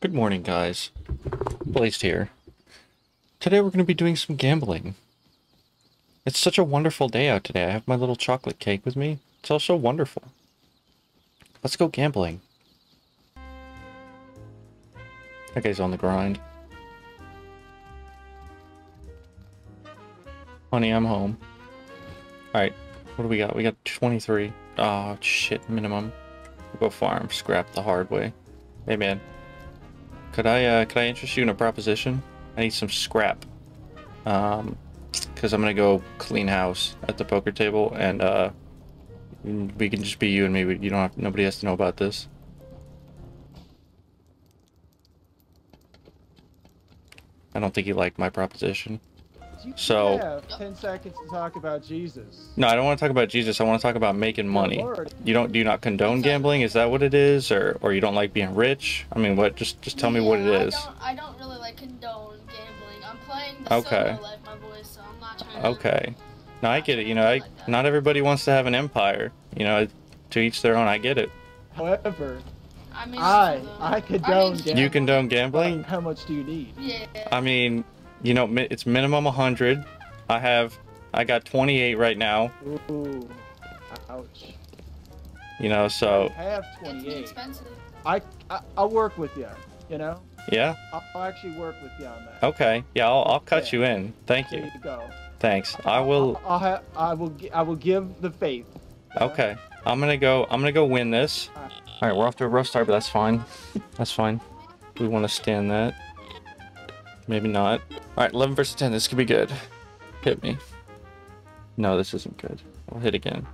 Good morning, guys. Blazed here. Today we're going to be doing some gambling. It's such a wonderful day out today. I have my little chocolate cake with me. It's all so wonderful. Let's go gambling. That guy's on the grind. Honey, I'm home. Alright, what do we got? We got 23. Oh, shit, minimum. We'll go farm, scrap the hard way. Hey, man. Could I, uh, could I interest you in a proposition? I need some scrap. Um, because I'm gonna go clean house at the poker table, and, uh, we can just be you and me. You don't have, nobody has to know about this. I don't think you liked my proposition. You So- have 10 seconds to talk about Jesus. No, I don't want to talk about Jesus. I want to talk about making money. Lord. You don't? Do you not condone gambling? Is that what it is, or or you don't like being rich? I mean, what? Just just tell me what it Yeah, is. I don't, I don't really like condone gambling. I'm playing the Okay. solo life, my boys, so I'm not trying to. Okay. No, I get it. You know, I not everybody wants to have an empire. You know, to each their own. I get it. However, I mean, I- I condone mean, gambling. You condone gambling? how much do you need? Yeah. I mean, you know, mi- it's minimum 100. I have, I got 28 right now. Ooh, ouch. You know, so I have It's 28. expensive. I, I I'll work with you. You know, yeah. I'll, I'll actually work with you on that. Okay. Yeah, I'll, I'll cut you in. Thank There you. you go. Thanks. I will. I'll, I'll ha- I will. I will give the faith. Okay. I'm gonna go. I'm gonna go win this. All right, we're off to a rough start, but that's fine. That's fine. We want to stand that. Maybe not. All right, 11 versus 10. This could be good. Hit me. No, this isn't good. I'll hit again.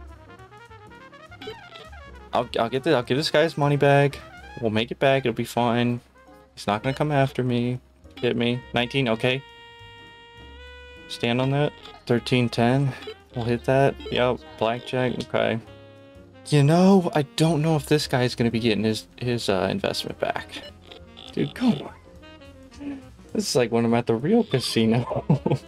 I'll, I'll get the, I'll give this guy his money back. We'll make it back. It'll be fine. He's not gonna come after me. Hit me. 19. Okay. Stand on that. 13, 10. We'll hit that. Yep. Blackjack. Okay. You know, I don't know if this guy's gonna be getting his his uh, investment back. Dude, come on. This is like when I'm at the real casino. there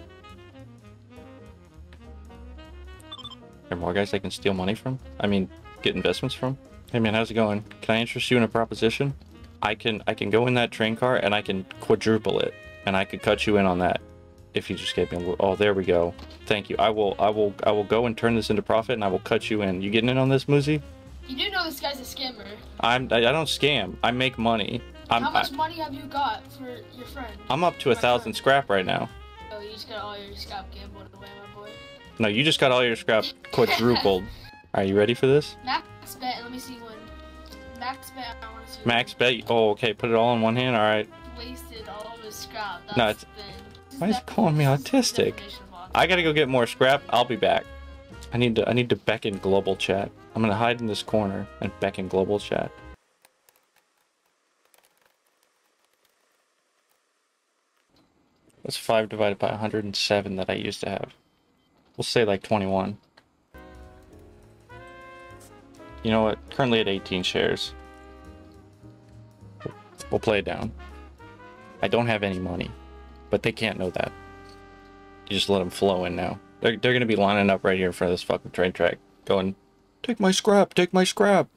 are more guys I can steal money from? I mean, get investments from? Hey man, how's it going? Can I interest you in a proposition? I can I can go in that train car and I can quadruple it, and I could cut you in on that. If you just gave me a little, oh there we go. Thank you. I will I will I will go and turn this into profit, and I will cut you in. You getting in on this, Muzi? You do know this guy's a scammer. I'm I I don't scam. I make money. I'm How much I, money have you got for your friend? I'm up to a thousand friend. scrap right now. Oh, you just got all your scalp gambled away, my boy. No, you just got all your scrap quadrupled. Are you ready for this? Max bet. Let me see when. Max bet. I want to see. Max bet. Oh, okay. Put it all in one hand. All right. Wasted all of his scalp. That's No, it's- why is he calling me this is the autistic? definition of autism. I gotta go get more scrap. I'll be back. I need to I need to beckon global chat. I'm gonna hide in this corner and beckon global chat. That's 5 divided by 107 that I used to have. We'll say like 21. You know what? Currently at 18 shares. We'll play it down. I don't have any money, but they can't know that. You just let them flow in now. They're, they're gonna be lining up right here in front of this fucking train track, going, "Take my scrap, take my scrap,"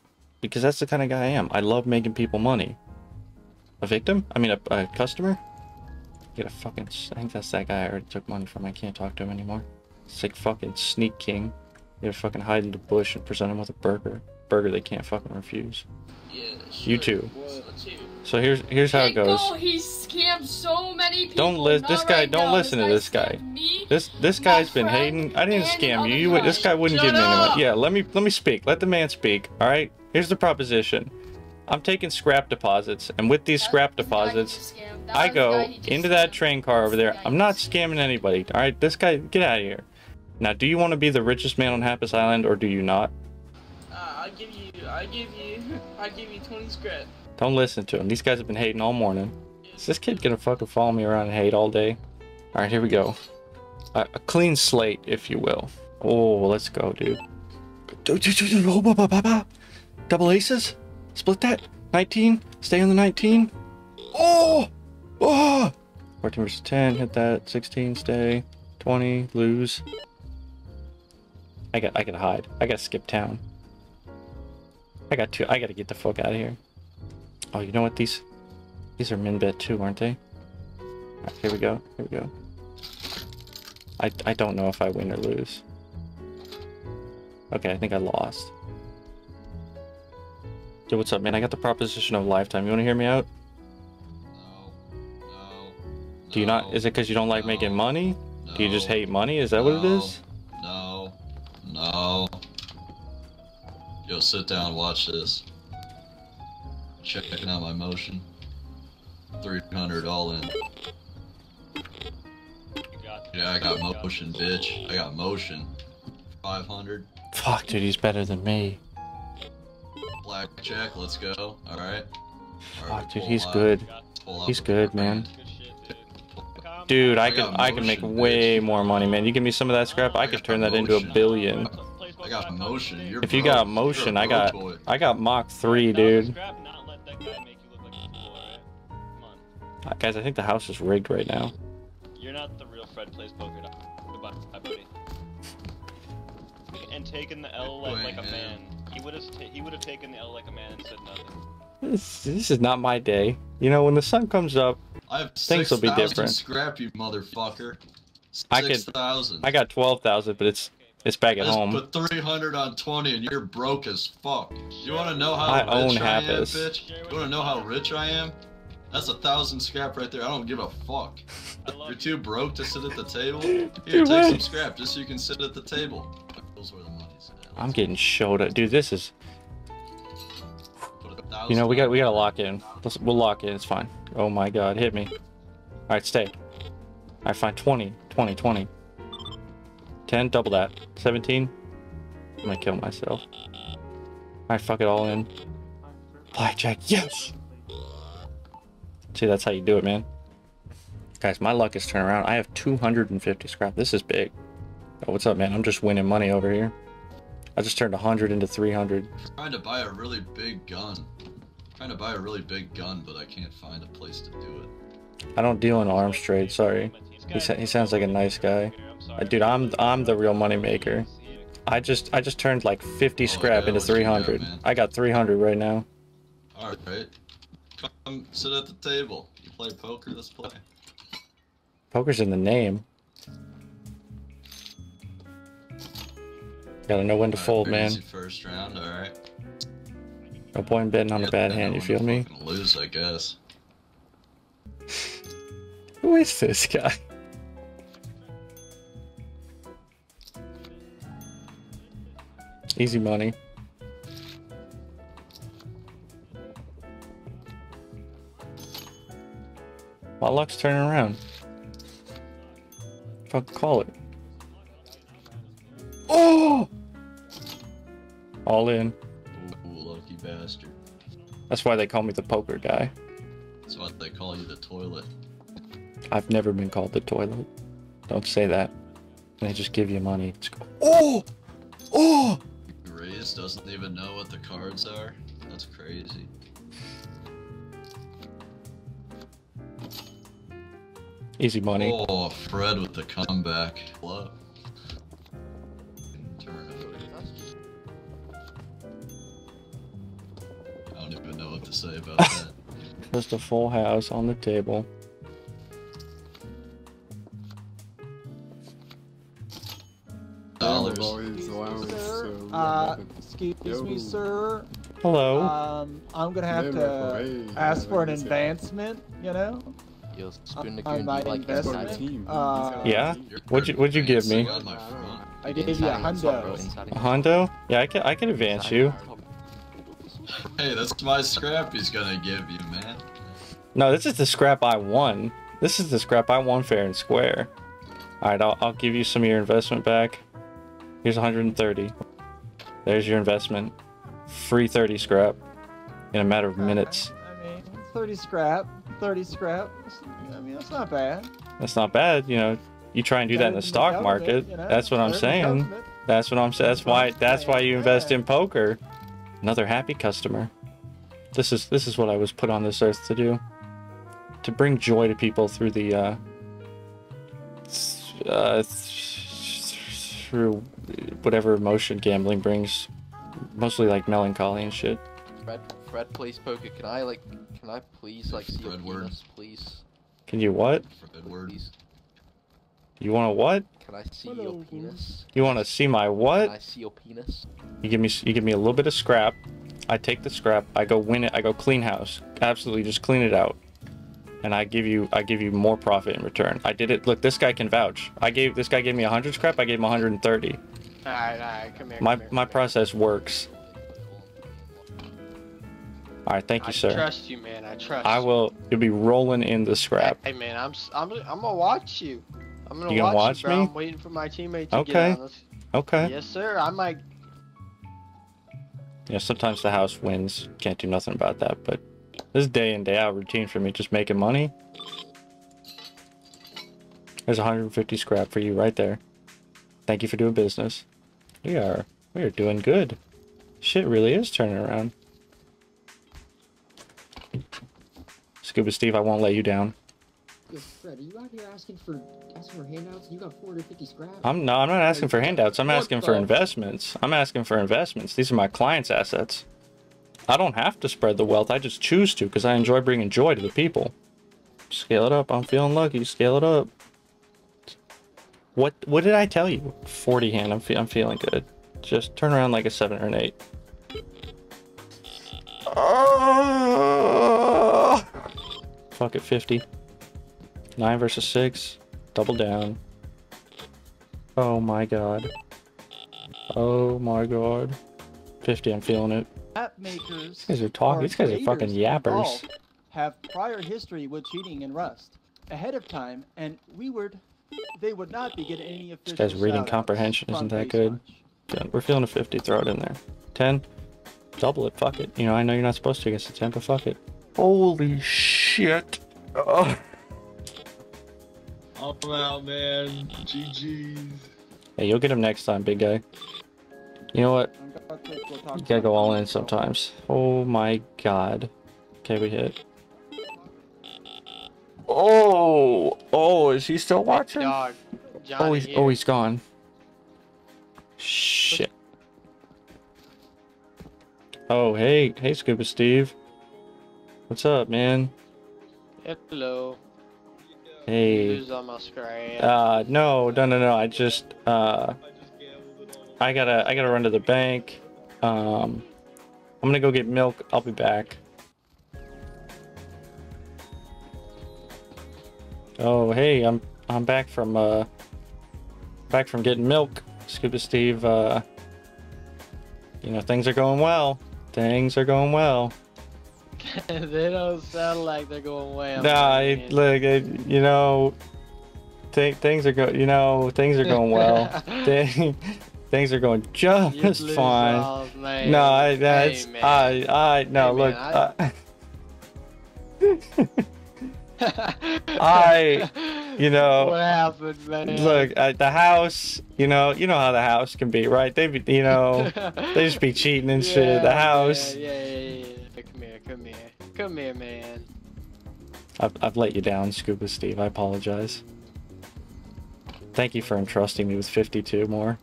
because that's the kind of guy I am. I love making people money. A victim? I mean, a, a customer? Get a fucking. I think that's that guy I already took money from. I can't talk to him anymore. It's like fucking sneak king. You gotta fucking hide in the bush and present him with a burger. Burger they can't fucking refuse. Yeah, You sure. too. So too. So here's here's how it goes. Go, he scammed so many people. Don't lis- Not this guy- right don't now. listen to this guy. Me. This this guy's been hating. I didn't scam you. you would- this guy. guy wouldn't Shut give me any money. Yeah, let me let me speak. Let the man speak. All right. Here's the proposition. I'm taking scrap deposits, and with these That's scrap the guy he deposits, just I was the go guy into that scammed. train car over there. The I'm not he just scamming anybody. All right, this guy, get out of here. Now, do you want to be the richest man on Hapis Island, or do you not? Uh, I give you, I give you, I give you 20 scrap. Don't listen to him. These guys have been hating all morning. Is this kid gonna fucking follow me around and hate all day? All right, here we go. A, a clean slate, if you will. Oh, let's go, dude. Oh, Double aces? Split that? 19? Stay on the 19? Oh! Oh! 14 versus 10, hit that. 16, stay. 20, lose. I got I gotta hide. I gotta skip town. I got to I gotta get the fuck out of here. Oh, you know what? These These are min bet too, aren't they? Alright, here we go. Here we go. I, I don't know if I win or lose. Okay, I think I lost. Yo, what's up, man? I got the proposition of lifetime. You want to hear me out? No. No. Do you not? Is it because you don't like making no, money? Do you just hate money? Is that what it is? no. No. No. Yo, sit down, watch this. Checking out my motion. 300 all in. Yeah, I got motion, bitch. I got motion. 500. Fuck, dude, he's better than me. Blackjack, let's go. Alright. Fuck, dude, he's good. He's good, man. Dude. Dude, I I could got I could make motion, way more money, man. You give me some of that scrap, I I could turn that into a billion. I got motion. You're If you broke. got You're motion, I got boy. I got Mach 3, dude. Guys, I think the house is rigged right now. You're not the real Fred plays poker. dog. Goodbye, bye, buddy. And taken the L like, like a man. He would have he would have taken the L like a man and said nothing. This, this is not my day. You know, when the sun comes up, I have Things will be 6,000 different. Scrap, you motherfucker. I could- 6,000. I got 12,000, but it's it's back I at just home. put 300 on 20 and you're broke as fuck. You wanna know how I rich own I am, bitch? You wanna know how rich I am? That's a thousand scrap right there. I don't give a fuck. You're too broke to sit at the table? Here, Dude, take what? some scrap just so you can sit at the table. Those where the money's at. I'm getting showed up. Dude, this is Put a thousand You know, we got we gotta lock in. Let's, we'll lock in. It's fine. Oh my god, hit me. All right, stay. I find 20, 20, 20. 10, double that. 17. I'm gonna kill myself. All right, fuck it all in. Blackjack, yes. See, that's how you do it, man. Guys, my luck is turning around. I have 250 scrap. This is big. Oh, what's up, man? I'm just winning money over here. I just turned 100 into 300. I'm trying to buy a really big gun. I'm trying to buy a really big gun, but I can't find a place to do it. I don't deal in arms trade. Sorry. He, sa- he sounds like a nice guy. Uh, Dude, I'm I'm the real money maker. I just I just turned like 50 Oh, scrap yeah, into what you got, 300. I got 300 right now. Alright. Come sit at the table. You play poker? Let's play. Poker's in the name. Gotta know when to fold, man. First round, alright. No point betting on a bad hand. You feel me? Lose, I guess. Who is this guy? Easy money. My luck's turning around. Fuck, call it. Oh! All in. Ooh, lucky bastard. That's why they call me the poker guy. That's what they call you the toilet. I've never been called the toilet. Don't say that. They just give you money. Just go, oh! Oh! Raised doesn't even know what the cards are. That's crazy. Easy money. Oh, Fred with the comeback. Love. I don't even know what to say about that. Just a full house on the table. Dollars. always allowing Sir, so uh, excuse me, sir. Hello. Um, I'm gonna have Never to ask for an advancement. You know, Yo, Spoon the on Goon, my you like inside? Team. Uh, Yeah? What'd you- what'd you give me? dancing on my front. I gave you a Inside, inside, hundo. A again. Hondo? Yeah, I can I can advance Inside. you. Hey, that's my scrap he's gonna give you, man. No, this is the scrap I won. This is the scrap I won fair and square. Alright, I'll, I'll give you some of your investment back. Here's 130. There's your investment. Free 30 scrap. In a matter of minutes. I mean, 30 scrap, 30 scrap. I mean, that's not bad. That's not bad, you know. You try and do that in the stock government, market. you know, That's what I'm saying. That's what I'm saying. That's That's why that's why you invest yeah. in poker. Another happy customer. This is this is what I was put on this earth to do. To bring joy to people through the uh, uh through whatever emotion gambling brings. Mostly like melancholy and shit. Fred, Fred plays poker. Can I like? Can I please like see your Fred word. penis, please? Can you what? For Edward. Please. You want to what? Can I see your penis? You want to see my what? Can what? I see your penis? You give me you give me a little bit of scrap. I take the scrap. I go win it. I go clean house. Absolutely, just clean it out. And I give you I give you more profit in return. I did it. Look, this guy can vouch. I gave this guy gave me 100 scrap. I gave him 130. Alright, alright, come here. My come here, my come here. process works. All right, thank you, I sir. I trust you, man. I trust. I will. You'll be rolling in the scrap. Hey, man, I'm s- I'm I'm gonna watch you. I'm gonna You gonna watch, watch you, bro. me? I'm waiting for my teammate to Okay. get on. Okay. Yes, sir. I might. Yeah, sometimes the house wins. Can't do nothing about that. But this day in day out routine for me. Just making money. There's 150 scrap for you right there. Thank you for doing business. We are we are doing good. Shit really is turning around. Scuba Steve, I won't let you down. Yo, Fred, are you out here asking for asking for handouts? You got 450 scrap. I'm no, I'm not asking for handouts. I'm What asking for the- investments. I'm asking for investments. These are my clients' assets. I don't have to spread the wealth. I just choose to because I enjoy bringing joy to the people. Scale it up. I'm feeling lucky. Scale it up. What What did I tell you? 40 hand. I'm fe- I'm feeling good. Just turn around like a seven or an eight. Ah! Fuck it. 50. Nine versus six. Double down. Oh my god. Oh my god. 50, I'm feeling it. Makers. These guys are talking. These guys are fucking yappers. Have prior history with cheating in Rust ahead of time, and we would, they would not be getting any official. guy's reading comprehension isn't that good. Yeah, we're feeling a 50. Throw it in there. 10. Double it. Fuck it. You know, I know you're not supposed to against a 10, but fuck it. Holy shit. Ugh. I'm out, man. GG's. Hey, you'll get him next time, big guy. You know what? I'm about to go talk You gotta go all in sometimes. Oh my god. Okay, we hit. Oh! Oh, is he still watching? Dog. Oh, he's, here. oh, he's gone. Shit. Oh, hey, hey, Scuba Steve. What's up, man? Hello. Hey. Who's on my screen? Uh, no, no, no, no. I just, uh, I gotta, I gotta run to the bank. Um, I'm gonna go get milk. I'll be back. Oh, hey, I'm, I'm back from, uh, back from getting milk. Scuba Steve, uh, you know, things are going well. Things are going well. they don't sound like they're going well. Nah, it, look, it, you know, th- things are going. you know, things are going well. Things are going just fine. No, I, that's, man. I, I, no, Hey, look, man, uh, I- you know, What happened, man? look, at the house, you know, you know how the house can be, right? They, be, you know, they just be cheating and shit. Yeah, the house, yeah, yeah. Come here, come here, man. I've, I've let you down, Scuba Steve. I apologize. Thank you for entrusting me with 52 more.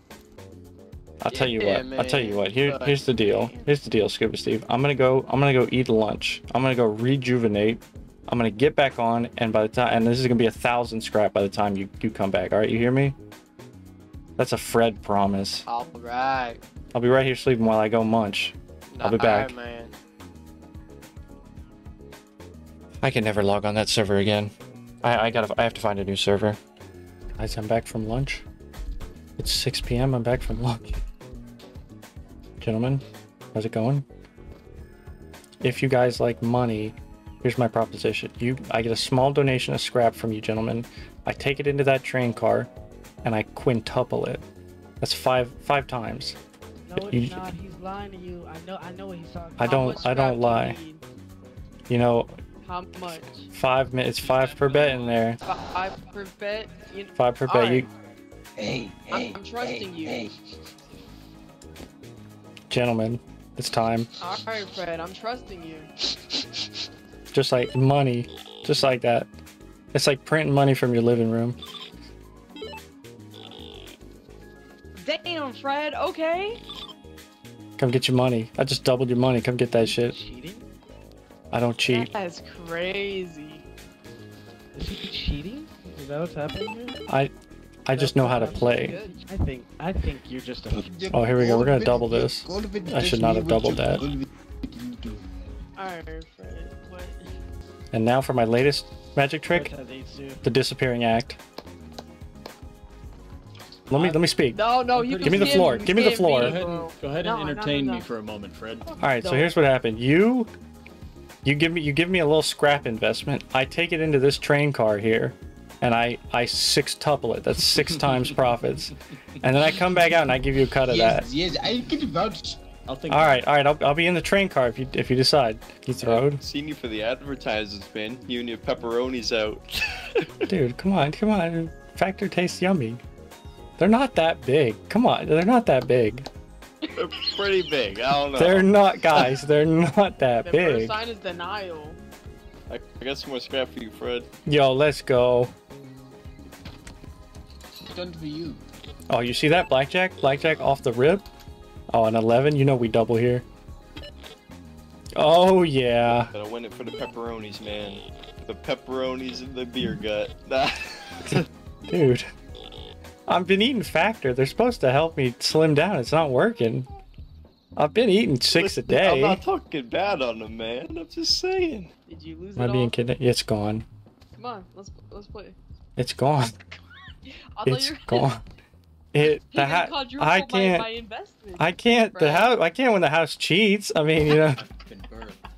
I'll tell you what. I'll tell you what. Here, Fuck, here's the deal. man. Here's the deal, Scuba Steve. I'm gonna go. I'm gonna go eat lunch. I'm gonna go rejuvenate. I'm gonna get back on, and by the time, and this is gonna be a thousand scrap by the time you you come back. All right, you hear me? That's a Fred promise. All right. I'll be right here sleeping while I go munch. I'll be back. right, man. I can never log on that server again. I, I gotta I have to find a new server. Guys, I'm back from lunch. It's 6 p.m. I'm back from lunch. Gentlemen, how's it going? If you guys like money, here's my proposition. You I get a small donation of scrap from you gentlemen. I take it into that train car and I quintuple it. That's five five times. No, it's You- not. He's lying to you. I know. I know what he's talking. about. I don't- I don't scrap do you lie. need? You know, How much? five mi- it's five per bet in there. Five per bet. You know, Five per bet. Alright. You Hey, I'm, I'm trusting you. gentlemen, it's time. All right, Fred. I'm trusting you. just like money, just like that. It's like printing money from your living room. Damn, Fred. Okay. Come get your money. I just doubled your money. Come get that shit. Cheating. I don't cheat. That's crazy. Is he cheating? Is that what's happening here? I I just know how to play. I think I think you're just a. Oh, here we go. We're gonna double this. I should not have doubled that. Alright, Fred. What? And now for my latest magic trick, That's how they do. the disappearing act. Let me let me speak. No, no, you Give can me the floor. me, Give me the floor. Go ahead and, go ahead and no, entertain no, me no. for a moment, Fred. All right, so here's what happened. You you give me you give me a little scrap investment. I take it into this train car here, and I I sextuple it. That's six times profits, and then I come back out and I give you a cut of that. yes, I can vouch. I'll think. All right, all right. I'll, I'll be in the train car if you if you decide. You throwed, Seen you for the advertisements, man. You and your pepperonis out. dude. Come on, come on. Factor tastes yummy. They're not that big. Come on, they're not that big. They're pretty big. I don't know. They're not, guys. They're not that The first big. sign is denial. I, I got some more scrap for you, Fred. Yo, let's go. Done for you. Oh, you see that blackjack? Blackjack off the rip? Oh, an 11? You know we double here. Oh, yeah. Gotta win it for the pepperonis, man. The pepperonis and the beer gut. Nah. Dude. I've been eating Factor. They're supposed to help me slim down. It's not working. I've been eating six a day. I'm not talking bad on them, man. I'm just saying. Did you lose Am I it being kidding? It's gone. Come on, let's let's play. It's gone. I thought It's gone. It the Even ha- I can't my investment, I can't the house I can't when the house cheats. I mean, you know,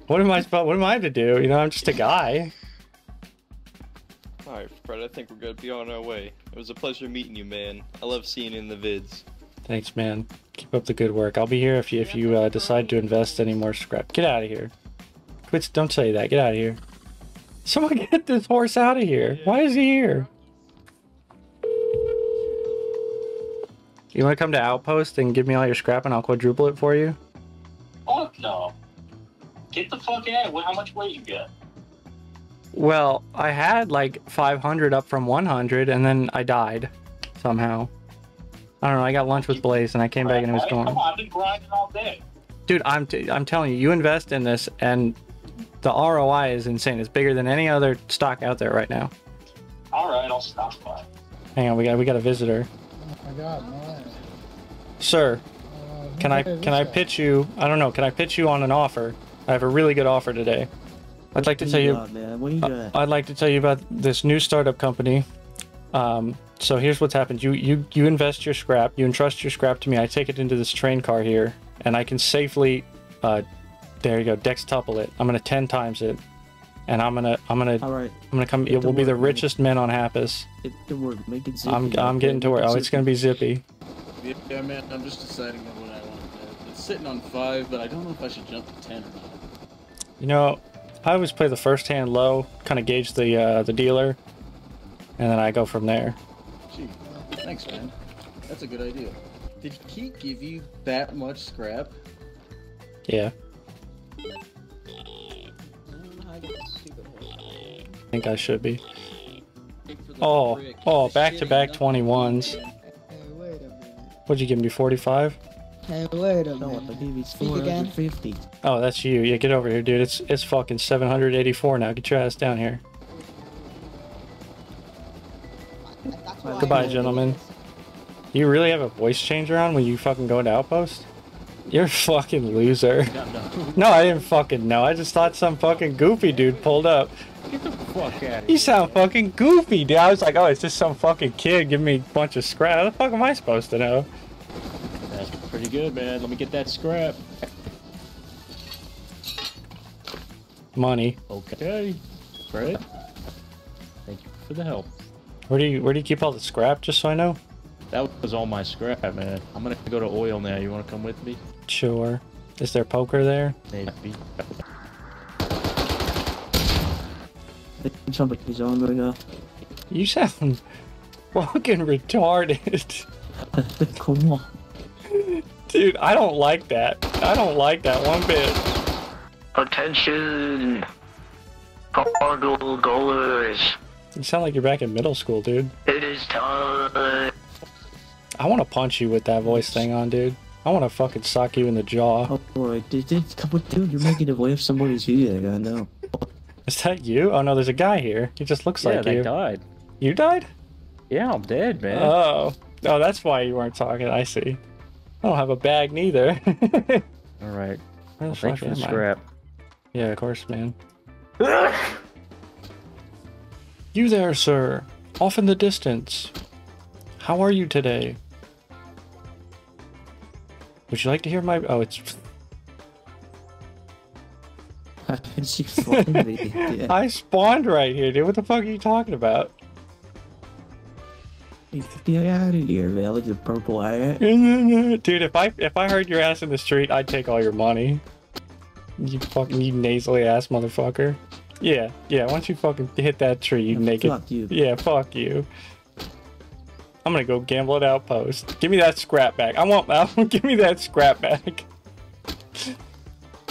what am I supposed what am I to do? You know, I'm just a guy. Alright, Fred, I think we're gonna be on our way. It was a pleasure meeting you, man. I love seeing you in the vids. Thanks, man. Keep up the good work. I'll be here if you if you uh, decide to invest any more scrap. Get out of here. Quit. Don't say that. Get out of here. Someone get this horse out of here. Why is he here? You want to come to Outpost and give me all your scrap and I'll quadruple it for you? Fuck no. Get the fuck out. How much weight you got? Well, I had like 500 up from 100 and then I died somehow. I don't know. I got lunch with Blaze and I came back and it was gone. Come on, I've been grinding all day. Dude, I'm t- I'm telling you, you invest in this and the ROI is insane. It's bigger than any other stock out there right now. All right, I'll stop by. Hang on, we got we got a visitor. my god, man. Sir, can I can I guy? pitch you? I don't know. Can I pitch you on an offer? I have a really good offer today. I'd like to tell you. man. What you Uh, got? I'd like to tell you about this new startup company. Um, so here's what's happened. You you you invest your scrap. You entrust your scrap to me. I take it into this train car here, and I can safely. Uh, there you go. Dextuple it. I'm gonna ten times it, and I'm gonna I'm gonna All right. I'm gonna come. Get It to will be the work, man. richest men on Hapis. Get to work. Make it zippy. I'm I'm okay? getting to Make work. Oh, it's gonna be zippy. Yeah, man, I'm just deciding on what I want. Uh, It's sitting on five, but I don't know if I should jump to ten or not. You know, I always play the first hand low, kind of gauge the uh, the dealer, and then I go from there. Gee, thanks, man. That's a good idea. Did he give you that much scrap? Yeah, I don't know how I got this stupid hair. I think I should be. Oh, brick. oh, back to back 21s. Hey, wait a minute. What'd you give me? 45? Hey, wait a No, I minute. believe it's Speak again. 450. Oh, that's you. Yeah, get over here, dude. It's it's fucking 784 now. Get your ass down here. That's why I Goodbye, gentlemen. You really have a voice changer on when you fucking go into Outpost? You're a fucking loser. No, I didn't fucking know. I just thought some fucking goofy dude pulled up. Get the fuck out of You sound fucking goofy, dude. I was like, oh, it's just some fucking kid giving me a bunch of scrap. How the fuck am I supposed to know? That's pretty good, man. Let me get that scrap. Money. Okay. Fred. Thank you for the help. Where do you where do you keep all the scrap? Just so I know. That was all my scrap, man. I'm gonna go to oil now. You wanna come with me? Sure. Is there poker there? Maybe. Somebody's on the uh, You sound fucking retarded. Come on. Dude, I don't like that. I don't like that one bit. Attention, cargo goers. You sound like you're back in middle school, dude. It is time. I want to punch you with that voice thing on, dude. I want to fucking sock you in the jaw. Oh boy, dude, dude, come on, dude, you're making it way if somebody's here. I know. Is that you? Oh no, there's a guy here. He just looks yeah, like they you. died. You died? Yeah, I'm dead, man. Oh. Oh, that's why you weren't talking. I see. I don't have a bag neither. All right. Where the Well, thanks for the am I? scrap. Yeah, of course, man. you there, sir. Off in the distance. How are you today? Would you like to hear my... Oh, it's... she fucking me. Yeah. I spawned right here, dude. What the fuck are you talking about? Get out of here, at the purple hat. Dude, if I if I heard your ass in the street, I'd take all your money. You fucking you nasally ass motherfucker. Yeah, yeah. Once you fucking hit that tree, you naked. fuck you. Yeah, fuck you. I'm gonna go gamble at Outpost. Give me that scrap back. I want that. Give me that scrap back.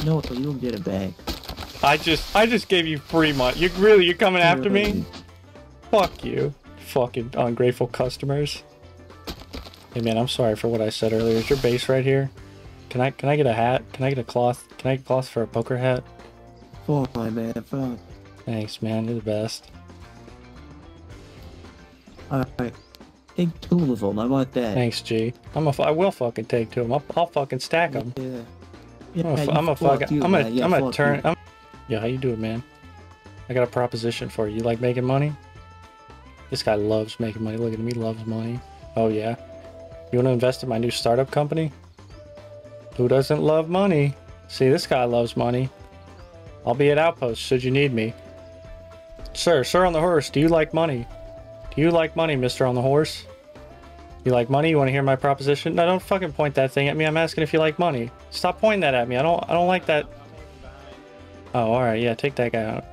No, you don't get it back. I just I just gave you free money. You really you're coming after me? Fuck you, fucking ungrateful customers. Hey man, I'm sorry for what I said earlier. Is your base right here? Can I can I get a hat? Can I get a cloth? Can I get a cloth for a poker hat? Fuck, my man. Fuck. Thanks, man. You're the best. Alright. Take two of them. How about that? Thanks, G. I'm a. f- I will fucking take two of them. I'll, I'll fucking stack them. Yeah. I'm a, Yeah, fu- you I'm a fuck fucking. you, I'm a. Yeah, am a turn. I'm, yeah, how you doing, man? I got a proposition for you. You like making money? This guy loves making money. Look at him. He loves money. Oh yeah. You want to invest in my new startup company? Who doesn't love money? See, this guy loves money. I'll be at Outpost should you need me. Sir, sir on the horse, do you like money? Do you like money, mister on the horse? You like money? You want to hear my proposition? No, don't fucking point that thing at me. I'm asking if you like money. Stop pointing that at me. I don't I don't like that. Oh, alright, yeah, take that guy out.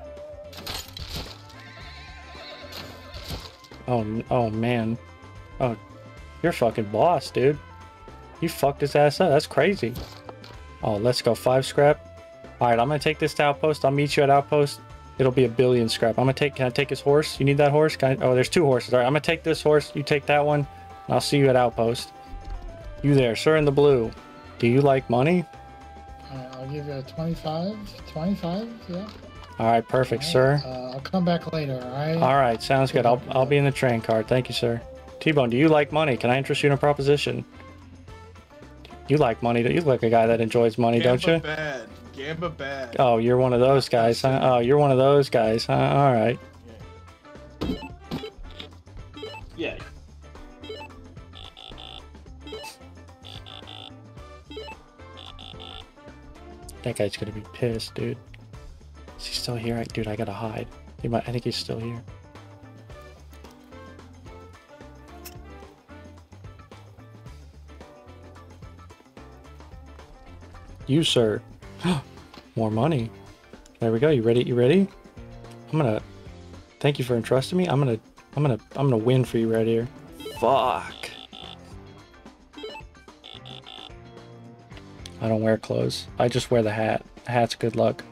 Oh, oh man. Oh, you're fucking boss, dude. You fucked his ass up. That's crazy. Oh, let's go. Five scrap. Alright, I'm gonna take this to Outpost. I'll meet you at Outpost. It'll be a billion scrap. I'm gonna take, can I take his horse? You need that horse? Can I, oh, there's two horses. Alright, I'm gonna take this horse. You take that one. And I'll see you at Outpost. You there, sir in the blue. Do you like money? Alright, I'll give you a 25. 25, yeah. Alright, perfect, sir. Uh, I'll come back later, alright? All right, sounds good. I'll I'll be in the train car. Thank you, sir. T-Bone, do you like money? Can I interest you in a proposition? You like money? You look like a guy that enjoys money, don't you? Gamba bad. Gamba bad. Oh, you're one of those guys, huh? Oh, you're one of those guys, huh? All right. Yeah. That guy's gonna be pissed, dude. Is he still here? I, dude, I gotta hide. He might. I think he's still here. You, sir. More money. There we go. You ready? You ready? I'm gonna. Thank you for entrusting me. I'm gonna. I'm gonna. I'm gonna win for you right here. Fuck. I don't wear clothes. I just wear the hat. The hat's good luck.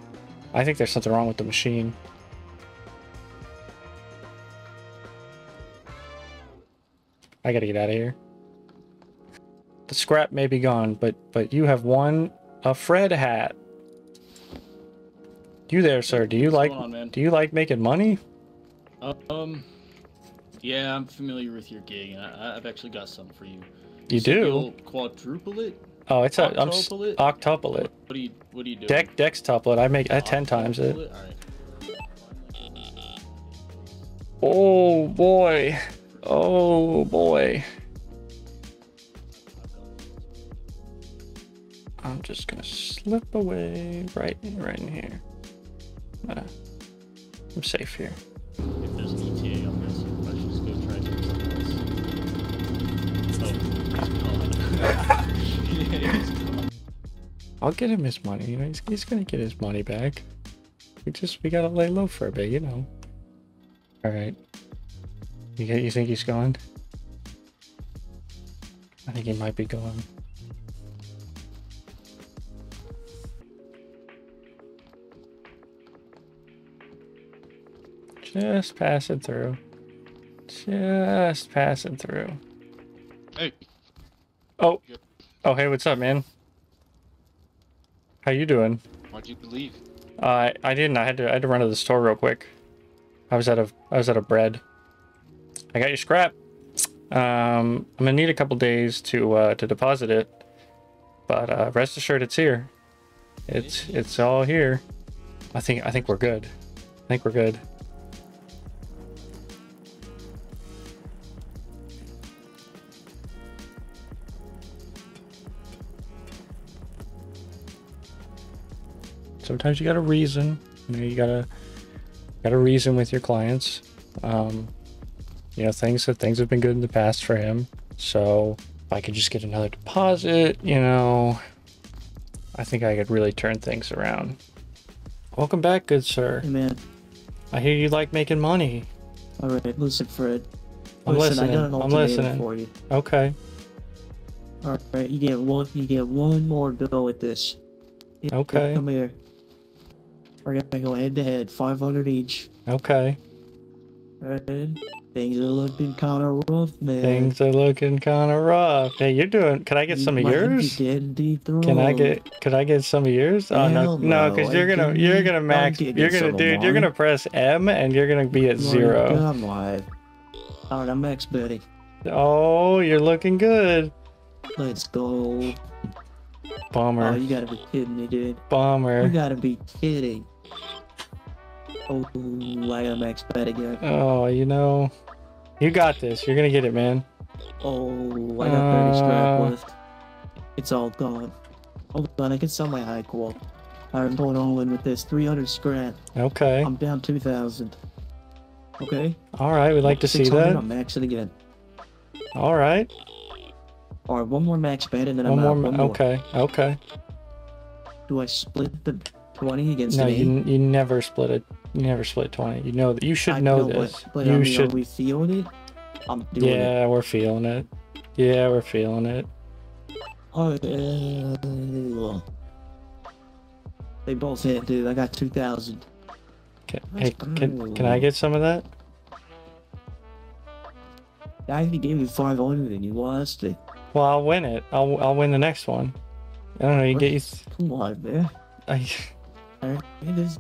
I think there's something wrong with the machine. I gotta get out of here. The scrap may be gone, but but you have won a Fred hat. You there, sir? Do you like on, do you like making money? Um, yeah, I'm familiar with your gig, and I, I've actually got something for you. You said do? Quadruple it? Oh, it's a I'm Octuple it? octuple it. What do you What do you do? Deck dex tuplet. I make I ten times it. All right. Oh boy. Oh boy. I'm just gonna slip away right right in here. Uh, I'm safe here. If there's an ETA on this, I should just go try to do something else. I'll get him his money. You know, he's, he's gonna get his money back. We just we gotta lay low for a bit, you know. All right. You get, you think he's gone? I think he might be gone. Just passing through. Just passing through. Hey. Oh. Oh, hey, what's up, man? How you doing? Why'd you leave? Uh, I didn't. I had to. I had to run to the store real quick. I was out of. I was out of bread. I got your scrap. Um, I'm gonna need a couple days to uh, to deposit it, but uh, rest assured, it's here. It's it's all here. I think I think we're good. I think we're good. Sometimes you gotta reason. You know, you gotta gotta reason with your clients. Um, you know, things that things have been good in the past for him. So if I could just get another deposit, you know, I think I could really turn things around. Welcome back, good sir. Hey, man. I hear you like making money. All right, listen, Fred. I'm listen, listening. I got an I'm listening. for you. Okay. All right, you get one. You get one more go at this. Okay. Come here. We're gonna go head to head, 500 each. Okay. Right. Things are looking kind of rough, man. Things are looking kind of rough. Hey, you're doing. Can I get some of yours? Can I get? Could I get some of yours? Oh no, Hell no, no, because you're gonna, you're gonna max. You're gonna, dude. You're gonna press M, and you're gonna be at My zero. God, my. Alright, I'm max betting. Oh, you're looking good. Let's go. Bomber. Oh, you gotta be kidding me, dude. Bomber. You gotta be kidding. Oh, I got max bet again. Oh, you know, you got this. You're gonna get it, man. Oh, I got 30 scrap Uh. left. It's all gone. Hold on, I can sell my high qual. I'm going all in with this. 300 scrap. Okay. I'm down 2,000. Okay? All right. We'd like to see 600, that. I'm maxing again. All right. Alright, one more max bet and then One I'm more. out. One more. Okay. Okay. Do I split the 20 against No, an you eight? you never split it. You never split twenty. You know that. You should I know but- this. But, you I mean, should. Are we feeling it? I'm doing it. Yeah, we're feeling it. Yeah, we're feeling it. Oh, uh, they both hit, dude. I got 2,000. Can, hey, can, can I get some of that? I already gave you 500 and you lost it. Well, I'll win it. I'll I'll win the next one. I don't know. You get you. Come on, man. I, it is-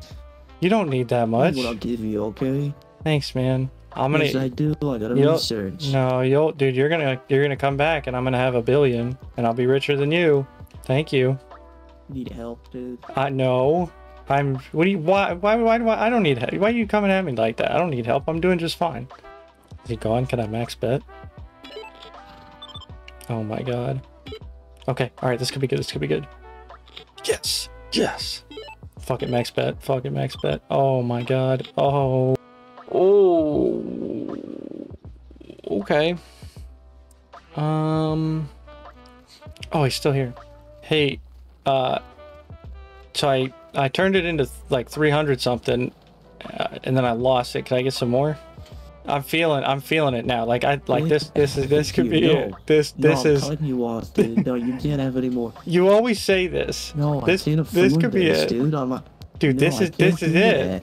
you don't need that much. What I'll give you, okay? Thanks, man. I'm gonna. Yes, I do. I gotta You'll- research. No, you'll, dude. You're gonna you're gonna come back, and I'm gonna have a billion, and I'll be richer than you. Thank you. Need help, dude. I know. I'm. What do you? Why? Why? Why do I? I don't need help. Why are you coming at me like that? I don't need help. I'm doing just fine. Is he gone? Can I max bet? Oh my god. Okay. All right. This could be good. This could be good. Yes. Yes. Fuck it, max bet. Fuck it, max bet. Oh my god. Oh. Oh. Okay. Um. Oh, he's still here. Hey, uh, so I I turned it into like 300 something, uh, and then I lost it. Can I get some more? I'm feeling I'm feeling it now. Like I like this this is this could be You it. know. This No, this I'm is. cutting you off, dude. No, you can't have any more. You always say this. No, this I can't this afford could be this, it, dude. I'm not, dude. No, this is this is it.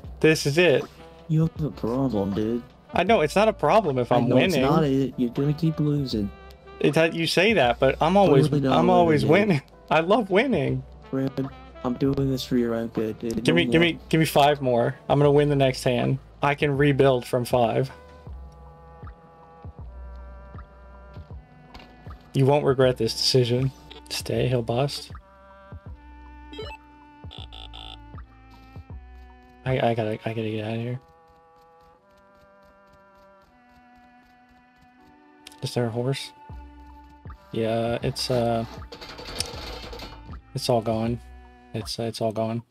that. This is it. You have a problem, dude. I know it's not a problem if I I'm know winning. It's not it. You're gonna keep losing. It's that you say that, but I'm always Totally I'm winning, always dude. winning. I love winning. Fred, I'm doing this for your own good, dude. Give No me give me give me five more. I'm gonna win the next hand. I can rebuild from five. You won't regret this decision. Stay, he'll bust. I I gotta I gotta get out of here. Is there a horse? Yeah, it's uh it's all gone. It's uh, it's all gone.